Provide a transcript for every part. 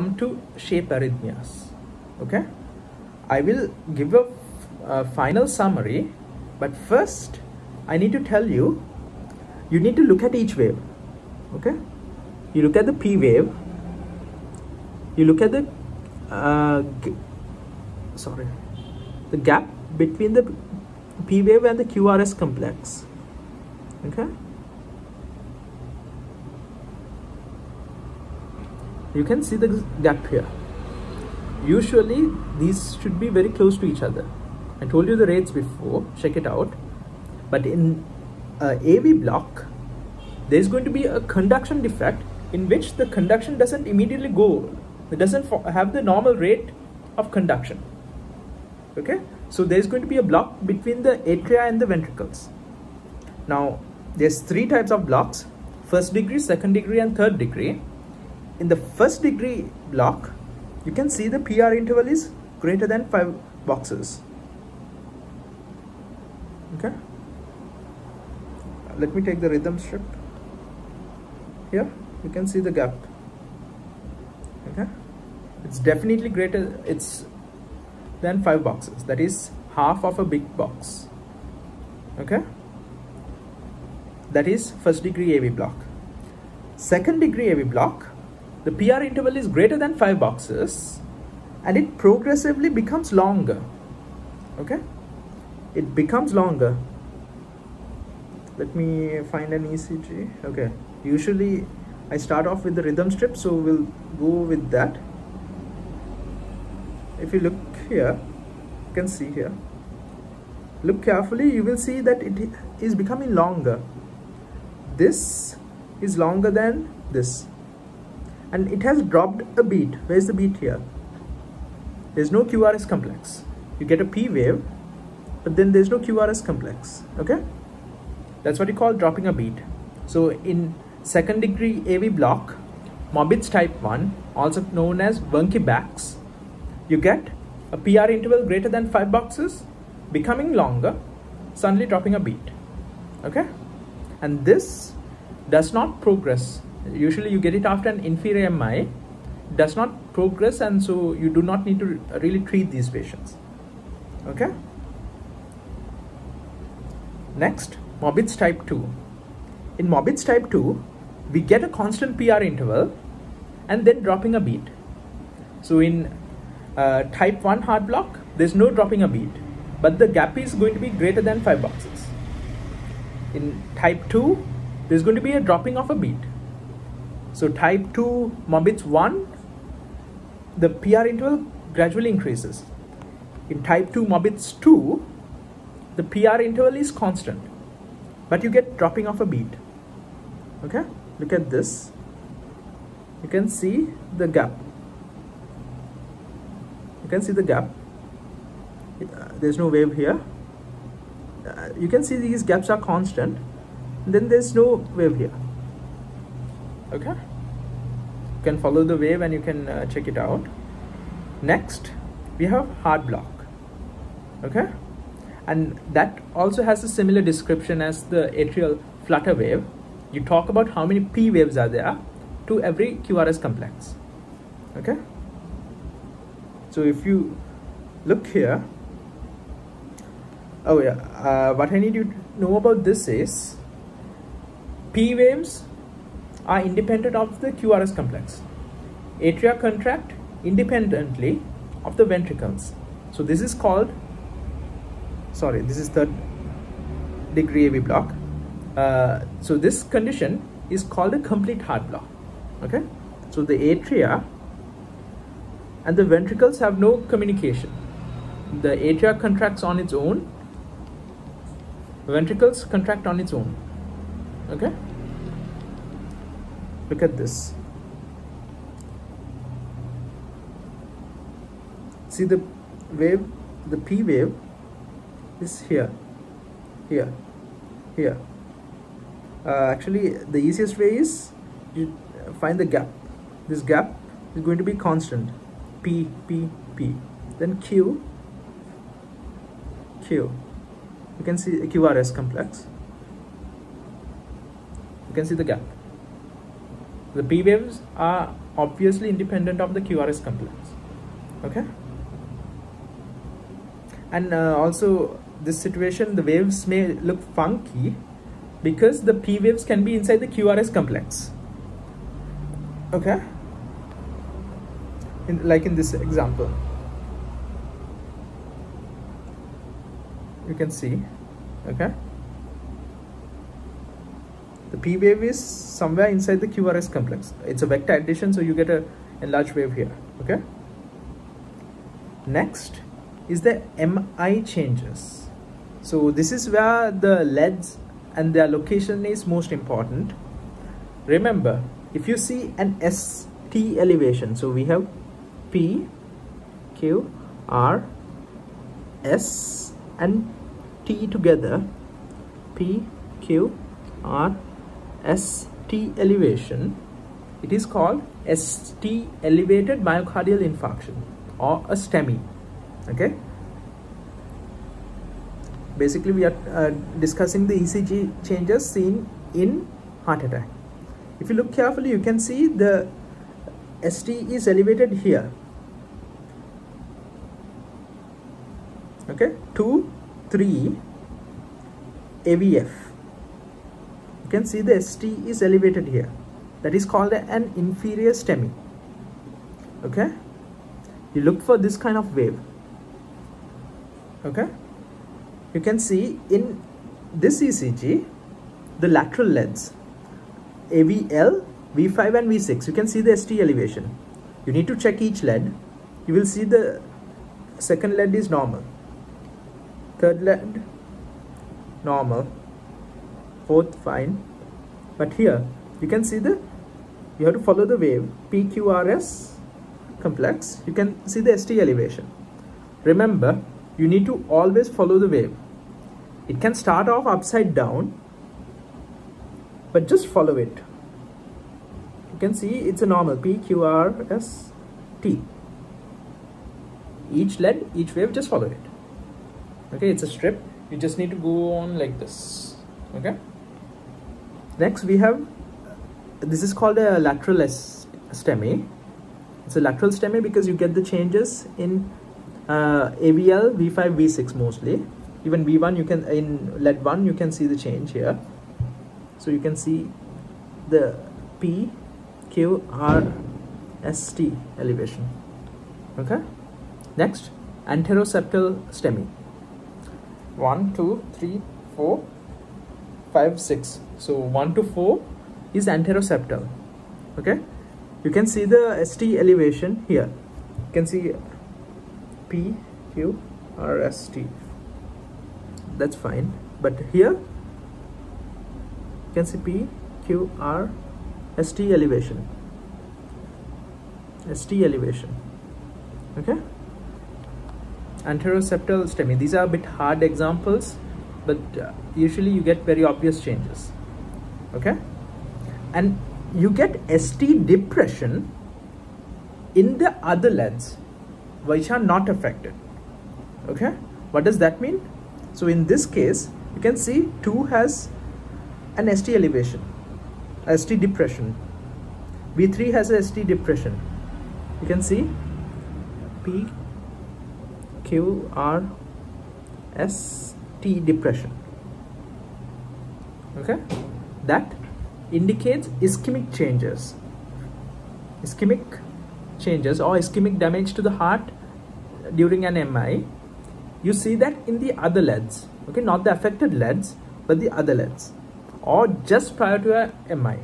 come to shape arrhythmias okay? I will give a, a final summary but first i need to tell you you need to look at each wave okay? You look at the p wave you look at the uh, sorry the gap between the p wave and the qrs complex okay you can see the gap here. Usually these should be very close to each other. I told you the rates before. Check it out. But in uh, av block there's going to be a conduction defect in which the conduction doesn't immediately go it doesn't have the normal rate of conduction. Okay? So there's going to be a block between the atria and the ventricles. Now there's three types of blocks. First degree second degree and third degree in the first degree block, you can see the PR interval is greater than 5 boxes. Okay. Let me take the rhythm strip. Here, you can see the gap. Okay. It's definitely greater, it's than 5 boxes. That is half of a big box. Okay. That is first degree AV block. Second degree AV block, the PR interval is greater than 5 boxes and it progressively becomes longer. Okay? It becomes longer. Let me find an ECG. Okay. Usually I start off with the rhythm strip, so we'll go with that. If you look here, you can see here. Look carefully, you will see that it is becoming longer. This is longer than this and it has dropped a beat. Where's the beat here? There's no QRS complex. You get a P wave, but then there's no QRS complex. Okay? That's what you call dropping a beat. So in second degree AV block, Mobitz type 1, also known as Wenckebach, you get a PR interval greater than 5 boxes, becoming longer, suddenly dropping a beat. Okay? And this does not progress usually you get it after an inferior MI does not progress and so you do not need to really treat these patients. Okay? Next Mobitz type 2 in Mobitz type 2 we get a constant PR interval and then dropping a beat. So in uh, type 1 heart block there's no dropping a beat but the gap is going to be greater than 5 boxes. In type 2 there's going to be a dropping of a beat so type 2 Mobitz 1, the PR interval gradually increases. In type 2 Mobitz 2, the PR interval is constant, but you get dropping of a beat. Okay, look at this. You can see the gap. You can see the gap. Uh, there's no wave here. Uh, you can see these gaps are constant. Then there's no wave here okay. You can follow the wave and you can uh, check it out. Next we have heart block. Okay? And that also has a similar description as the atrial flutter wave. You talk about how many p waves are there to every qrs complex. Okay? So if you look here. Oh yeah. Uh, what i need you to know about this is p waves are independent of the QRS complex. Atria contract independently of the ventricles. So this is called, sorry, this is third degree AV block. Uh, so this condition is called a complete heart block. Okay, so the atria and the ventricles have no communication. The atria contracts on its own, ventricles contract on its own. Okay look at this. See the wave? The p wave is here. Here. Here. Uh, actually the easiest way is you find the gap. This gap is going to be constant. P p p. Then q. Q. You can see a qrs complex. You can see the gap the p waves are obviously independent of the QRS complex okay? And uh, also this situation the waves may look funky because the p waves can be inside the QRS complex. Okay? In, like in this example. You can see. Okay the p wave is somewhere inside the QRS complex. It's a vector addition so you get a enlarged wave here okay? Next is the MI changes. So this is where the LEDs and their location is most important. Remember if you see an ST elevation so we have P Q R S and T together. P Q R S T elevation. It is called ST elevated myocardial infarction or a STEMI okay? Basically we are uh, discussing the ECG changes seen in heart attack. If you look carefully you can see the ST is elevated here. Okay? 2 3 AVF can see the ST is elevated here. That is called an inferior STEMI okay? You look for this kind of wave. Okay? You can see in this ECG the lateral leads AVL V5 and V6 you can see the ST elevation. You need to check each lead. You will see the second lead is normal. Third lead normal fourth fine. But here you can see the you have to follow the wave. PQRS complex. You can see the ST elevation. Remember you need to always follow the wave. It can start off upside down but just follow it. You can see it's a normal P Q R S T. Each lead each wave just follow it. Okay it's a strip. You just need to go on like this. Okay next we have this is called a lateral STEMI it's a lateral STEMI because you get the changes in uh, AVL V5 V6 mostly. Even V1 you can in LED 1 you can see the change here. So you can see the P Q R S T elevation. Okay? Next anteroseptal STEMI 1 2 3 4 5 6 so 1 to 4 is anteroseptal. Okay? You can see the ST elevation here. You can see P Q R S T. That's fine. But here you can see P Q R S T elevation. ST elevation. Okay? Anteroseptal STEMI these are a bit hard examples but uh, usually you get very obvious changes okay? And you get ST depression in the other leads which are not affected. Okay? What does that mean? So in this case you can see 2 has an ST elevation ST depression. V3 has a ST depression. You can see P Q R S T depression. Okay that indicates ischemic changes. Ischemic changes or ischemic damage to the heart during an MI you see that in the other leads okay not the affected leads but the other leads or just prior to a MI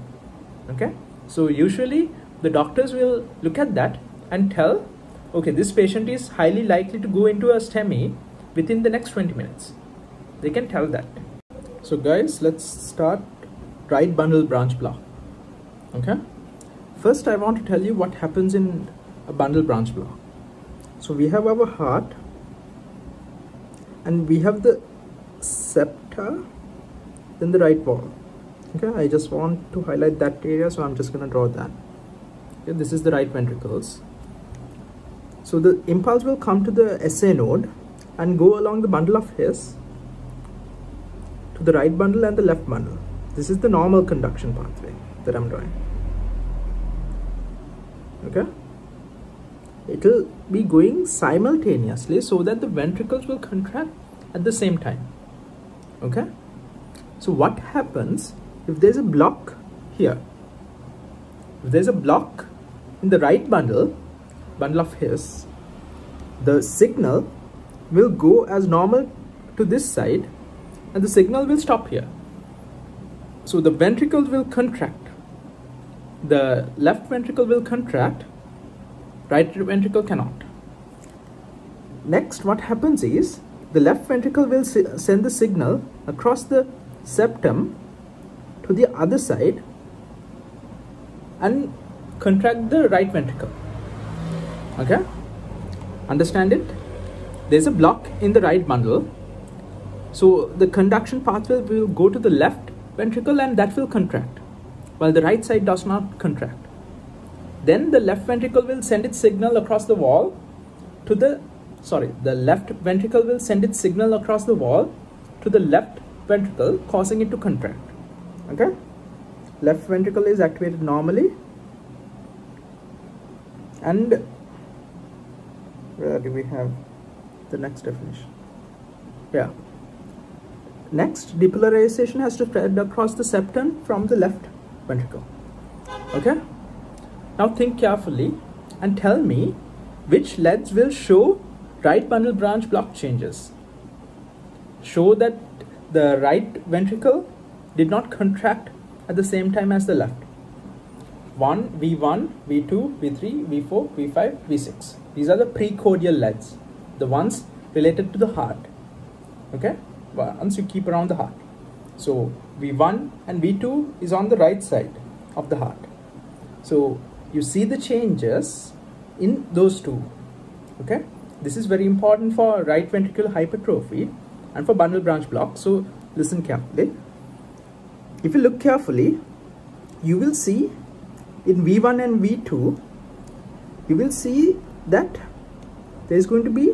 okay? So usually the doctors will look at that and tell okay this patient is highly likely to go into a STEMI within the next 20 minutes. They can tell that. So guys let's start right bundle branch block. Okay? First I want to tell you what happens in a bundle branch block. So we have our heart and we have the septa in the right wall okay? I just want to highlight that area so I'm just gonna draw that. Okay? This is the right ventricles. So the impulse will come to the SA node and go along the bundle of His to the right bundle and the left bundle this is the normal conduction pathway that I'm drawing. okay? It will be going simultaneously so that the ventricles will contract at the same time. Okay? So what happens if there's a block here? If there's a block in the right bundle bundle of his the signal will go as normal to this side and the signal will stop here so the ventricles will contract. The left ventricle will contract right ventricle cannot. Next what happens is the left ventricle will send the signal across the septum to the other side and contract the right ventricle. Okay? Understand it? There's a block in the right bundle. So the conduction pathway will go to the left ventricle and that will contract while the right side does not contract. Then the left ventricle will send its signal across the wall to the sorry the left ventricle will send its signal across the wall to the left ventricle causing it to contract. Okay? Left ventricle is activated normally. And where do we have the next definition? Yeah next depolarization has to spread across the septum from the left ventricle. Okay? Now think carefully and tell me which leads will show right bundle branch block changes. Show that the right ventricle did not contract at the same time as the left. 1 v1 v2 v3 v4 v5 v6 these are the precordial leads the ones related to the heart. Okay once you keep around the heart. So v1 and v2 is on the right side of the heart. So you see the changes in those two. Okay? This is very important for right ventricular hypertrophy and for bundle branch block. So listen carefully. If you look carefully you will see in v1 and v2 you will see that there is going to be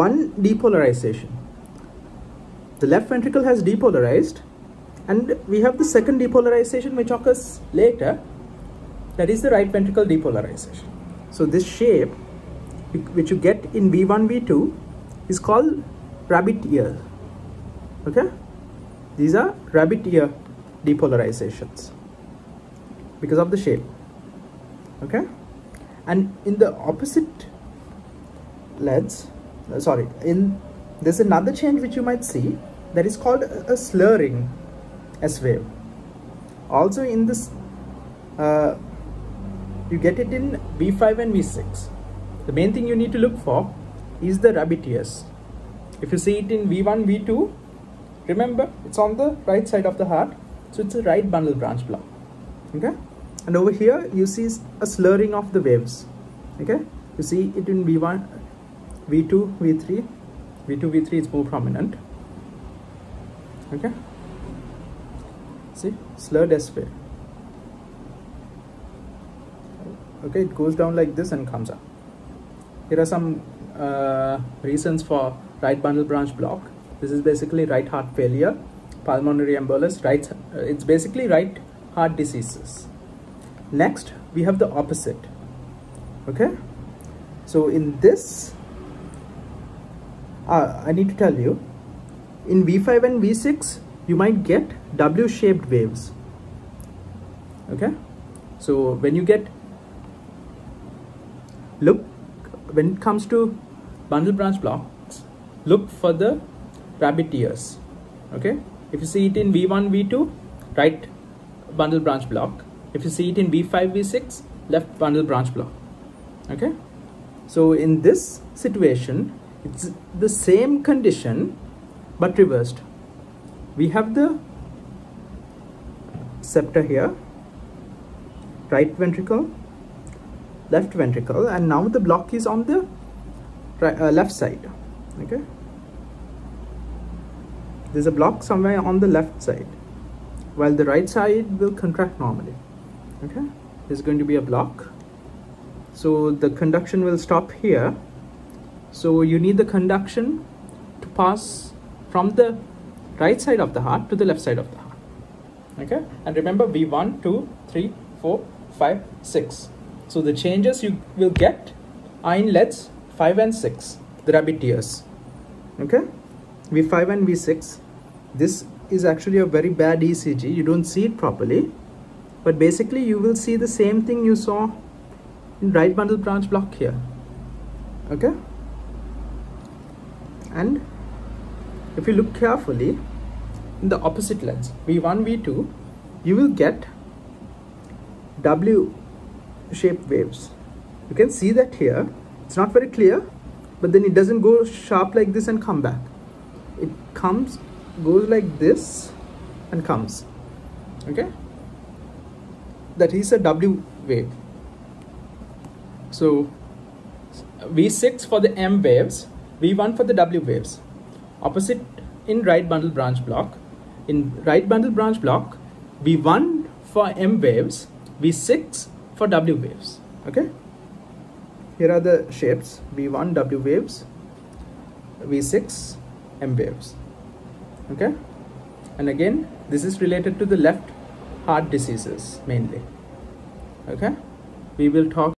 one depolarization the left ventricle has depolarized and we have the second depolarization which occurs later. That is the right ventricle depolarization. So this shape which you get in v1 v2 is called rabbit ear. Okay? These are rabbit ear depolarizations because of the shape. Okay? And in the opposite leads uh, sorry in there's another change which you might see that is called a, slurring S wave also in this uh, you get it in V5 and V6. The main thing you need to look for is the rabbit ears. If you see it in V1, V2, remember it's on the right side of the heart, so it's a right bundle branch block. Okay, and over here you see a slurring of the waves. Okay, you see it in V1, V2, V3, V2, V3 is more prominent. Okay, see? Slurred S wave. okay it goes down like this and comes up. Here are some uh, reasons for right bundle branch block. This is basically right heart failure pulmonary embolus right uh, it's basically right heart diseases. Next we have the opposite. Okay? So in this uh, I need to tell you in V5 and V6 you might get W-shaped waves. Okay? So when you get look when it comes to bundle branch blocks look for the rabbit ears. Okay? If you see it in v1 v2 right bundle branch block. If you see it in v5 v6 left bundle branch block. Okay? So in this situation it's the same condition but reversed. We have the septa here. Right ventricle left ventricle and now the block is on the right, uh, left side. Okay? There's a block somewhere on the left side while the right side will contract normally. Okay? There's going to be a block. So the conduction will stop here. So you need the conduction to pass from the right side of the heart to the left side of the heart. Okay? And remember v1 2 3 4 5 6 so the changes you will get are in LEDs 5 and 6 the rabbit ears. Okay? V5 and v6 this is actually a very bad ECG you don't see it properly. But basically you will see the same thing you saw in right bundle branch block here. Okay? And if you look carefully in the opposite lens v1 v2 you will get w shaped waves. You can see that here. It's not very clear but then it doesn't go sharp like this and come back. It comes goes like this and comes. Okay? That is a w wave. So v6 for the m waves v1 for the w waves opposite in right bundle branch block. In right bundle branch block v1 for m waves v6 for w waves. Okay? Here are the shapes. V1 w waves v6 m waves. Okay? And again this is related to the left heart diseases mainly. Okay? We will talk